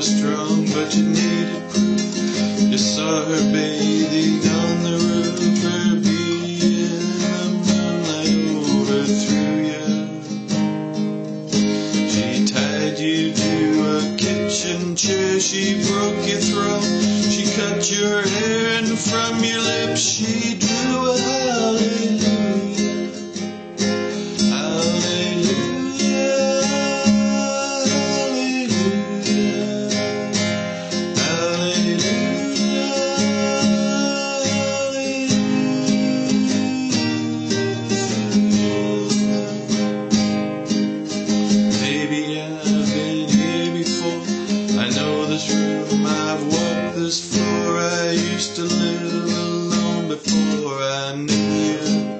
Was strong, but you needed proof. You saw her bathing on the roof, her beauty in the moonlight overthrew you. She tied you to a kitchen chair, she broke your throat, she cut your hair, and from your lips she drew a. Hallelujah, this room, I've walked this floor. I used to live alone before I knew you.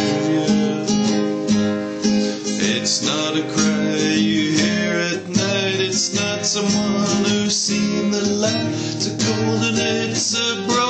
got someone who's seen the light. to golden, it's a bright.